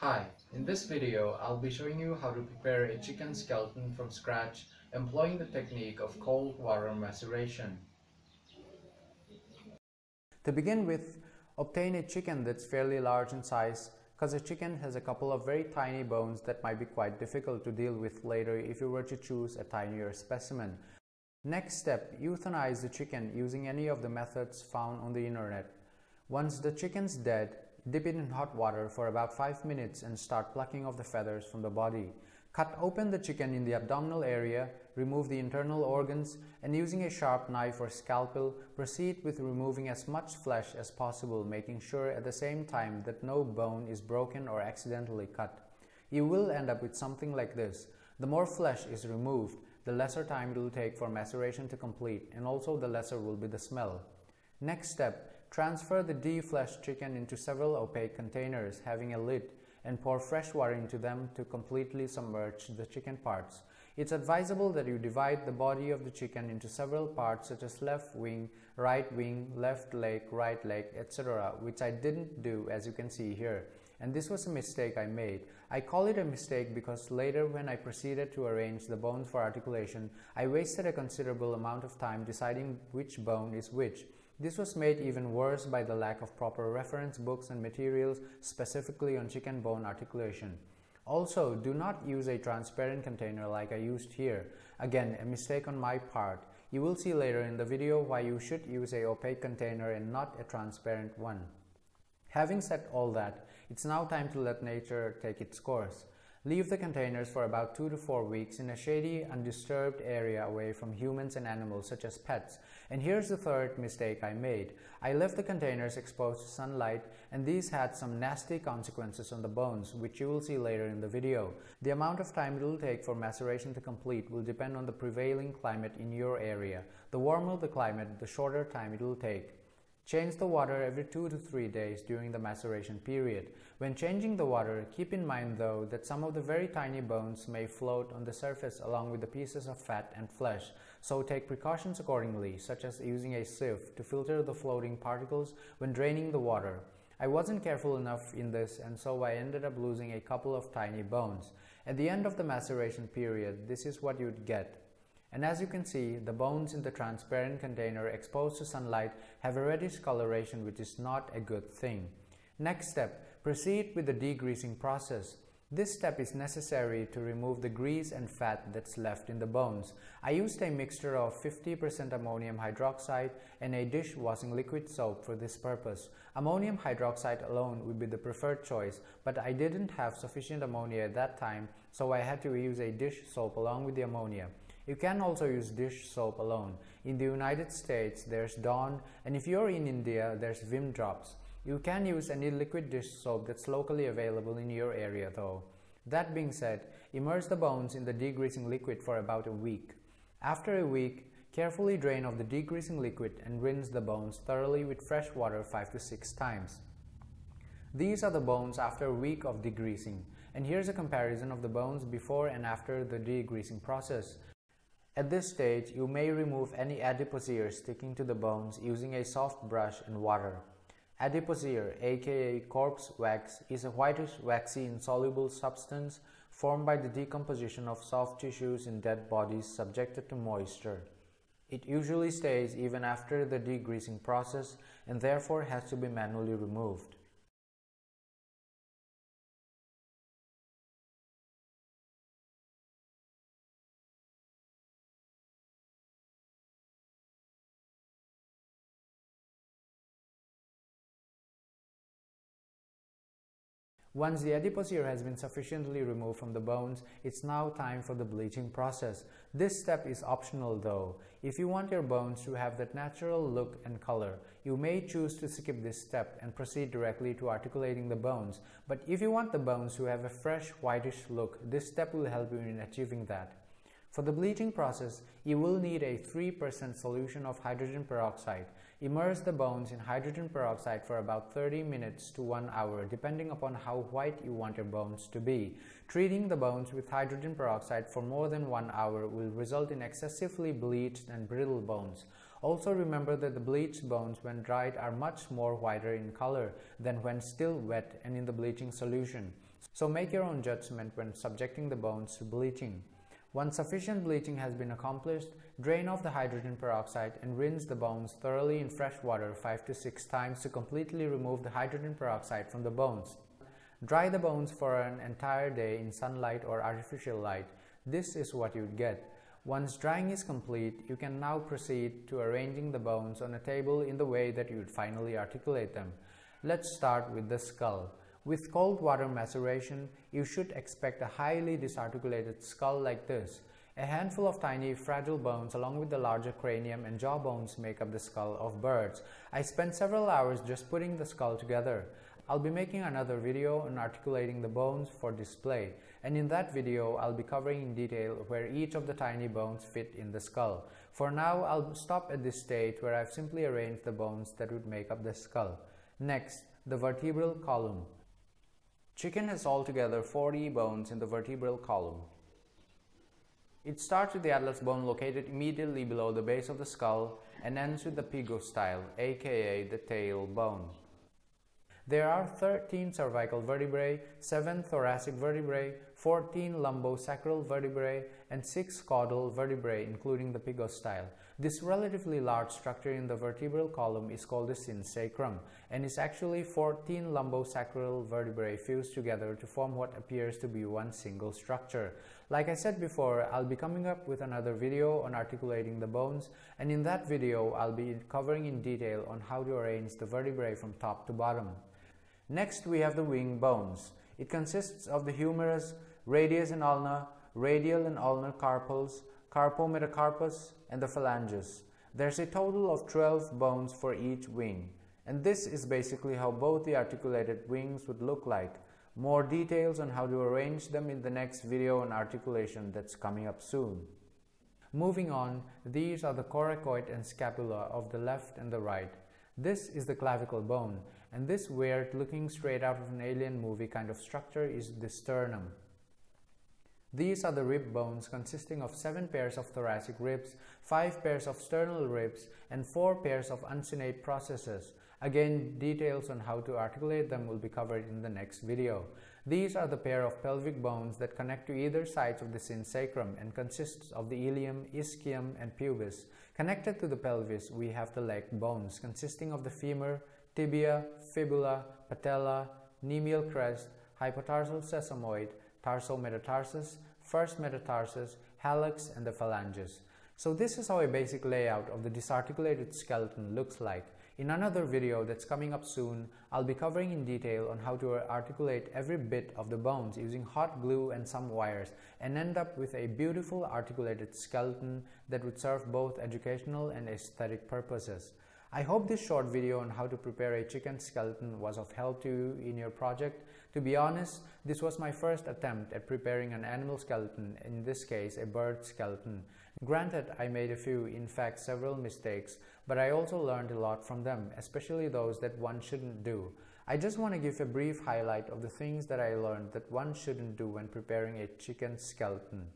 Hi, in this video I'll be showing you how to prepare a chicken skeleton from scratch employing the technique of cold water maceration. To begin with, obtain a chicken that's fairly large in size because a chicken has a couple of very tiny bones that might be quite difficult to deal with later if you were to choose a tinier specimen. Next step, euthanize the chicken using any of the methods found on the internet. Once the chicken's dead, dip it in hot water for about 5 minutes and start plucking off the feathers from the body. Cut open the chicken in the abdominal area, remove the internal organs, and using a sharp knife or scalpel, proceed with removing as much flesh as possible, making sure at the same time that no bone is broken or accidentally cut. You will end up with something like this. The more flesh is removed, the lesser time it will take for maceration to complete, and also the lesser will be the smell. Next step, transfer the defleshed chicken into several opaque containers having a lid and pour fresh water into them to completely submerge the chicken parts. It's advisable that you divide the body of the chicken into several parts such as left wing, right wing, left leg, right leg, etc. which I didn't do as you can see here. And this was a mistake I made. I call it a mistake because later when I proceeded to arrange the bones for articulation, I wasted a considerable amount of time deciding which bone is which. This was made even worse by the lack of proper reference books and materials specifically on chicken bone articulation. Also, do not use a transparent container like I used here. Again, a mistake on my part. You will see later in the video why you should use a opaque container and not a transparent one. Having said all that, it's now time to let nature take its course. Leave the containers for about 2 to 4 weeks in a shady, undisturbed area away from humans and animals such as pets. And here's the third mistake I made. I left the containers exposed to sunlight and these had some nasty consequences on the bones which you will see later in the video. The amount of time it will take for maceration to complete will depend on the prevailing climate in your area. The warmer the climate, the shorter time it will take. Change the water every 2 to 3 days during the maceration period. When changing the water, keep in mind though that some of the very tiny bones may float on the surface along with the pieces of fat and flesh, so take precautions accordingly, such as using a sieve to filter the floating particles when draining the water. I wasn't careful enough in this and so I ended up losing a couple of tiny bones. At the end of the maceration period, this is what you'd get. And as you can see, the bones in the transparent container exposed to sunlight have a reddish coloration which is not a good thing. Next step, proceed with the degreasing process. This step is necessary to remove the grease and fat that's left in the bones. I used a mixture of 50% ammonium hydroxide and a dishwashing liquid soap for this purpose. Ammonium hydroxide alone would be the preferred choice, but I didn't have sufficient ammonia at that time, so I had to use a dish soap along with the ammonia. You can also use dish soap alone. In the United States, there's Dawn, and if you're in India, there's Vim Drops. You can use any liquid dish soap that's locally available in your area though. That being said, immerse the bones in the degreasing liquid for about a week. After a week, carefully drain off the degreasing liquid and rinse the bones thoroughly with fresh water 5 to 6 times. These are the bones after a week of degreasing, and here's a comparison of the bones before and after the degreasing process. At this stage, you may remove any adipocere sticking to the bones using a soft brush and water. Adipocere, aka corpse wax, is a whitish waxy insoluble substance formed by the decomposition of soft tissues in dead bodies subjected to moisture. It usually stays even after the degreasing process and therefore has to be manually removed. Once the adipocere has been sufficiently removed from the bones, it's now time for the bleaching process. This step is optional though. If you want your bones to have that natural look and color, you may choose to skip this step and proceed directly to articulating the bones. But if you want the bones to have a fresh whitish look, this step will help you in achieving that. For the bleaching process, you will need a 3% solution of hydrogen peroxide. Immerse the bones in hydrogen peroxide for about 30 minutes to 1 hour depending upon how white you want your bones to be. Treating the bones with hydrogen peroxide for more than 1 hour will result in excessively bleached and brittle bones. Also remember that the bleached bones when dried are much more whiter in color than when still wet and in the bleaching solution. So make your own judgment when subjecting the bones to bleaching. Once sufficient bleaching has been accomplished, drain off the hydrogen peroxide and rinse the bones thoroughly in fresh water 5 to 6 times to completely remove the hydrogen peroxide from the bones. Dry the bones for an entire day in sunlight or artificial light. This is what you'd get. Once drying is complete, you can now proceed to arranging the bones on a table in the way that you'd finally articulate them. Let's start with the skull. With cold water maceration, you should expect a highly disarticulated skull like this. A handful of tiny fragile bones along with the larger cranium and jaw bones make up the skull of birds. I spent several hours just putting the skull together. I'll be making another video on articulating the bones for display and in that video I'll be covering in detail where each of the tiny bones fit in the skull. For now I'll stop at this stage where I've simply arranged the bones that would make up the skull. Next, the vertebral column. Chicken has altogether 40 bones in the vertebral column. It starts with the atlas bone located immediately below the base of the skull and ends with the pygostyle, aka the tail bone. There are 13 cervical vertebrae, 7 thoracic vertebrae, 14 lumbosacral vertebrae, and 6 caudal vertebrae including the pygostyle. This relatively large structure in the vertebral column is called the synsacrum and is actually 14 lumbosacral vertebrae fused together to form what appears to be one single structure. Like I said before, I'll be coming up with another video on articulating the bones and in that video I'll be covering in detail on how to arrange the vertebrae from top to bottom. Next, we have the wing bones. It consists of the humerus, radius and ulna, radial and ulnar carpals, carpometacarpus, and the phalanges. There's a total of 12 bones for each wing. And this is basically how both the articulated wings would look like. More details on how to arrange them in the next video on articulation that's coming up soon. Moving on, these are the coracoid and scapula of the left and the right. This is the clavicle bone and this weird looking straight out of an alien movie kind of structure is the sternum. These are the rib bones consisting of 7 pairs of thoracic ribs, 5 pairs of sternal ribs, and 4 pairs of uncinate processes. Again, details on how to articulate them will be covered in the next video. These are the pair of pelvic bones that connect to either sides of the synsacrum and consists of the ilium, ischium, and pubis. Connected to the pelvis, we have the leg bones consisting of the femur, tibia, fibula, patella, cnemial crest, hypotarsal sesamoid, tarsometatarsus, first metatarsus, hallux, and the phalanges. So this is how a basic layout of the disarticulated skeleton looks like. In another video that's coming up soon, I'll be covering in detail on how to articulate every bit of the bones using hot glue and some wires and end up with a beautiful articulated skeleton that would serve both educational and aesthetic purposes. I hope this short video on how to prepare a chicken skeleton was of help to you in your project. To be honest, this was my first attempt at preparing an animal skeleton, in this case a bird skeleton. Granted, I made a few, in fact several mistakes, but I also learned a lot from them, especially those that one shouldn't do. I just want to give a brief highlight of the things that I learned that one shouldn't do when preparing a chicken skeleton.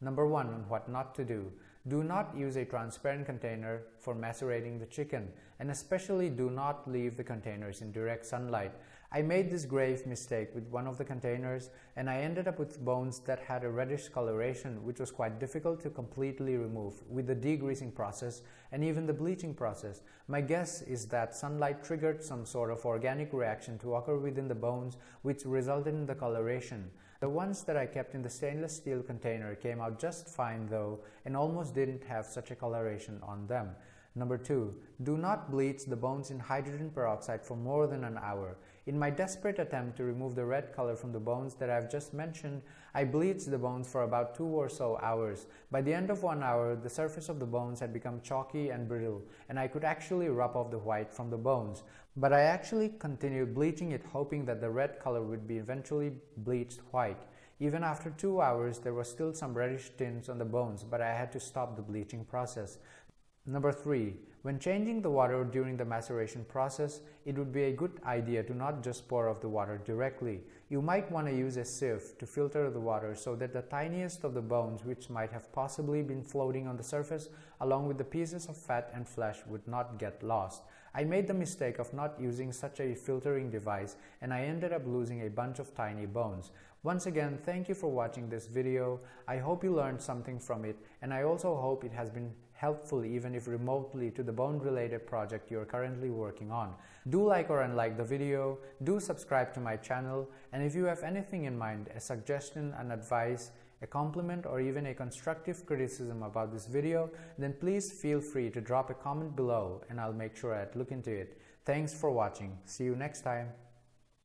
Number one, what not to do. Do not use a transparent container for macerating the chicken and especially do not leave the containers in direct sunlight. I made this grave mistake with one of the containers and I ended up with bones that had a reddish coloration which was quite difficult to completely remove with the degreasing process and even the bleaching process. My guess is that sunlight triggered some sort of organic reaction to occur within the bones which resulted in the coloration. The ones that I kept in the stainless steel container came out just fine though and almost didn't have such a coloration on them. Number 2. Do not bleach the bones in hydrogen peroxide for more than an hour. In my desperate attempt to remove the red color from the bones that I've just mentioned, I bleached the bones for about 2 or so hours. By the end of 1 hour, the surface of the bones had become chalky and brittle, and I could actually rub off the white from the bones. But I actually continued bleaching it hoping that the red color would be eventually bleached white. Even after two hours, there was still some reddish tints on the bones, but I had to stop the bleaching process. Number three, when changing the water during the maceration process, it would be a good idea to not just pour off the water directly. You might want to use a sieve to filter the water so that the tiniest of the bones which might have possibly been floating on the surface along with the pieces of fat and flesh would not get lost. I made the mistake of not using such a filtering device and I ended up losing a bunch of tiny bones. Once again, thank you for watching this video. I hope you learned something from it and I also hope it has been helpful even if remotely to the bone related project you are currently working on. Do like or unlike the video, do subscribe to my channel and if you have anything in mind, a suggestion, an advice, a compliment or even a constructive criticism about this video, then please feel free to drop a comment below and I'll make sure I look into it. Thanks for watching. See you next time.